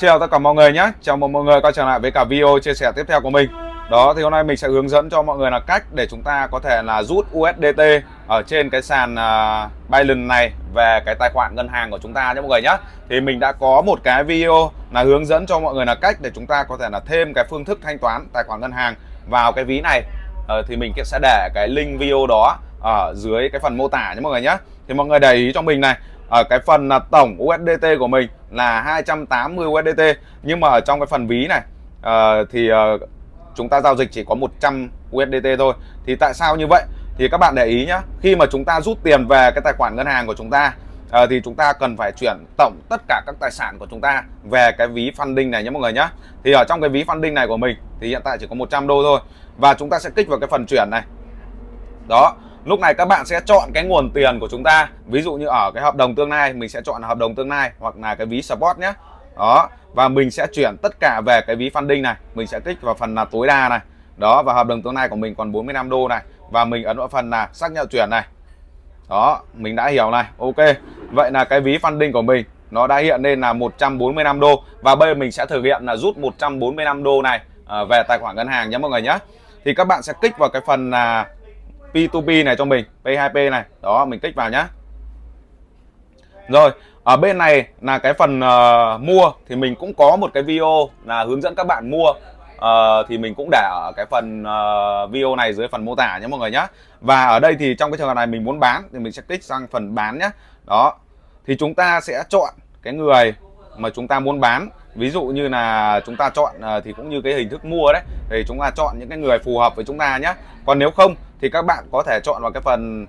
chào tất cả mọi người nhé. Chào mừng mọi người quay trở lại với cả video chia sẻ tiếp theo của mình. Đó thì hôm nay mình sẽ hướng dẫn cho mọi người là cách để chúng ta có thể là rút USDT Ở trên cái sàn uh, Binance này về cái tài khoản ngân hàng của chúng ta nhé mọi người nhé. Thì mình đã có một cái video là hướng dẫn cho mọi người là cách để chúng ta có thể là thêm cái phương thức thanh toán tài khoản ngân hàng vào cái ví này. Uh, Thì mình sẽ để cái link video đó ở dưới cái phần mô tả nhé mọi người nhé. Thì mọi người để ý cho mình này ở cái phần là tổng USDT của mình là 280 USDT nhưng mà ở trong cái phần ví này uh, thì uh, chúng ta giao dịch chỉ có 100 USDT thôi. Thì tại sao như vậy? Thì các bạn để ý nhá khi mà chúng ta rút tiền về cái tài khoản ngân hàng của chúng ta uh, thì chúng ta cần phải chuyển tổng tất cả các tài sản của chúng ta về cái ví funding này nhé mọi người nhé thì ở trong cái ví funding này của mình thì hiện tại chỉ có 100 đô thôi. Và chúng ta sẽ kích vào cái phần chuyển này. Đó lúc này các bạn sẽ chọn cái nguồn tiền của chúng ta. Ví dụ như ở cái hợp đồng tương lai, mình sẽ chọn hợp đồng tương lai hoặc là cái ví support nhé. Đó, và mình sẽ chuyển tất cả về cái ví funding này. Mình sẽ kích vào phần là tối đa này. Đó, và hợp đồng tương lai của mình còn 45 đô này. Và mình ấn vào phần là xác nhận chuyển này. Đó, mình đã hiểu này. Ok. Vậy là cái ví funding của mình, nó đã hiện lên là 145 đô. Và bây giờ mình sẽ thực hiện là rút 145 đô này à, về tài khoản ngân hàng nhé mọi người nhé. Thì các bạn sẽ kích vào cái phần là P2P này cho mình P2P này. Đó mình tích vào nhá. Rồi ở bên này là cái phần uh, mua thì mình cũng có một cái video là hướng dẫn các bạn mua. Uh, thì mình cũng để ở cái phần uh, video này dưới phần mô tả nhé mọi người nhé và ở đây thì trong cái trường hợp này mình muốn bán thì mình sẽ tích sang phần bán nhé đó thì chúng ta sẽ chọn cái người mà chúng ta muốn bán. Ví dụ như là chúng ta chọn uh, thì cũng như cái hình thức mua đấy thì chúng ta chọn những cái người phù hợp với chúng ta nhé còn nếu không thì các bạn có thể chọn vào cái phần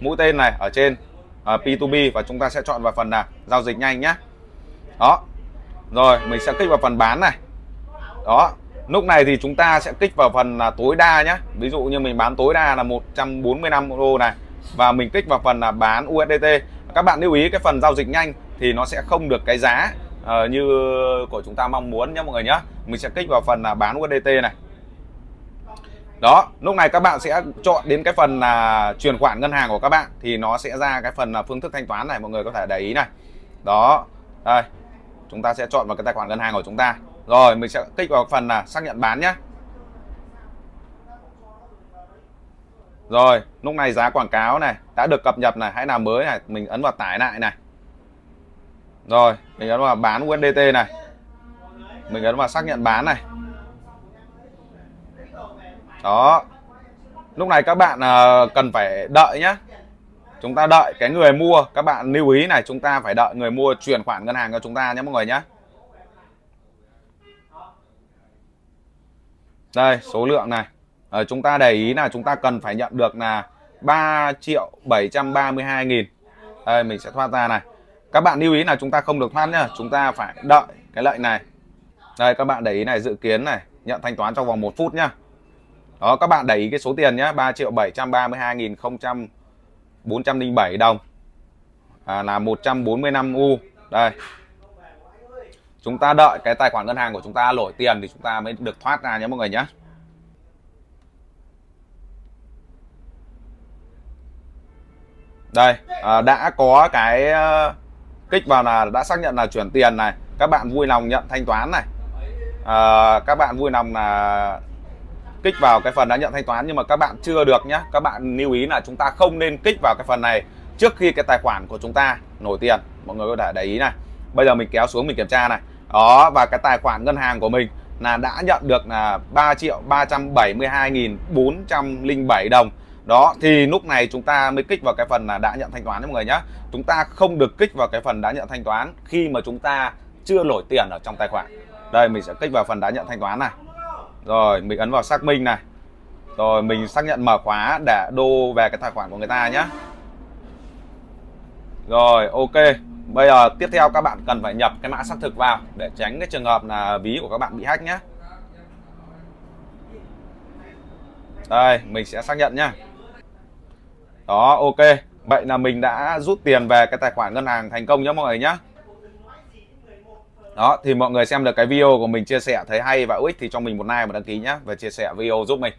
mũi tên này ở trên à, uh, P2B và chúng ta sẽ chọn vào phần là giao dịch nhanh nhé. Đó. Rồi mình sẽ kích vào phần bán này. Đó. Lúc này thì chúng ta sẽ kích vào phần là tối đa nhé. Ví dụ như mình bán tối đa là 145 đô này và mình kích vào phần là bán USDT các bạn lưu ý cái phần giao dịch nhanh thì nó sẽ không được cái giá uh, như của chúng ta mong muốn nhé mọi người nhé. Mình sẽ kích vào phần là bán USDT này đó, lúc này các bạn sẽ chọn đến cái phần là chuyển khoản ngân hàng của các bạn, thì nó sẽ ra cái phần là phương thức thanh toán này, mọi người có thể để ý này. Đó, đây, chúng ta sẽ chọn vào cái tài khoản ngân hàng của chúng ta. Rồi, mình sẽ kích vào phần là xác nhận bán nhé. Rồi, lúc này giá quảng cáo này, đã được cập nhật này, hãy làm mới này, mình ấn vào tải lại này. Rồi, mình ấn vào bán USDT này. Mình ấn vào xác nhận bán này đó. Lúc này các bạn ờ, cần phải đợi nhé chúng ta đợi cái người mua. Các bạn lưu ý này chúng ta phải đợi người mua chuyển khoản ngân hàng cho chúng ta nhé mọi người nhé đây số lượng này. À, chúng ta để ý là chúng ta cần phải nhận được là 3 triệu 732 nghìn. Đây mình sẽ thoát ra này. Các bạn lưu ý là chúng ta không được thoát nhá. Chúng ta phải đợi cái lệnh này. Đây các bạn để ý này dự kiến này nhận thanh toán trong vòng một phút nhá đó các bạn để ý cái số tiền nhé 3 triệu 732 nghìn 407 đồng. À, là 145 U. Đây. Chúng ta đợi cái tài khoản ngân hàng của chúng ta lỗi tiền thì chúng ta mới được thoát ra nhé mọi người nhé. Đây à, đã có cái ờ, kích vào là đã xác nhận là chuyển tiền này. Các bạn vui lòng nhận thanh toán này. À, các bạn vui lòng là kích vào cái phần đã nhận thanh toán, nhưng mà các bạn chưa được nhé các bạn lưu ý là chúng ta không nên kích vào cái phần này trước khi cái tài khoản của chúng ta nổi tiền. Mọi người có thể để ý này. Bây giờ mình kéo xuống mình kiểm tra này. Đó, và cái tài khoản ngân hàng của mình là đã nhận được là 3 triệu 372.407 đồng. Đó, thì lúc này chúng ta mới kích vào cái phần là đã nhận thanh toán mọi người nhé chúng ta không được kích vào cái phần đã nhận thanh toán khi mà chúng ta chưa nổi tiền ở trong tài khoản. Đây, mình sẽ kích vào phần đã nhận thanh toán này rồi, mình ấn vào xác minh này. Rồi, mình xác nhận mở khóa để đô về cái tài khoản của người ta nhé rồi, ok. Bây giờ tiếp theo các bạn cần phải nhập cái mã xác thực vào để tránh cái trường hợp là ví của các bạn bị hack nhé đây, mình sẽ xác nhận nhá. Đó, ok. Vậy là mình đã rút tiền về cái tài khoản ngân hàng thành công nhé mọi người nhé đó, thì mọi người xem được cái video của mình chia sẻ thấy hay và ích thì cho mình một like và đăng ký nhé và chia sẻ video giúp mình.